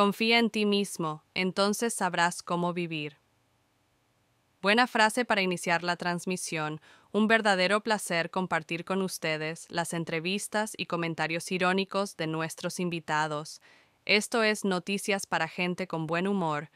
Confía en ti mismo, entonces sabrás cómo vivir. Buena frase para iniciar la transmisión. Un verdadero placer compartir con ustedes las entrevistas y comentarios irónicos de nuestros invitados. Esto es Noticias para gente con buen humor